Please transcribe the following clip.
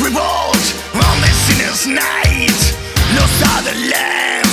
revolt on the sinner's night, Lost are the land.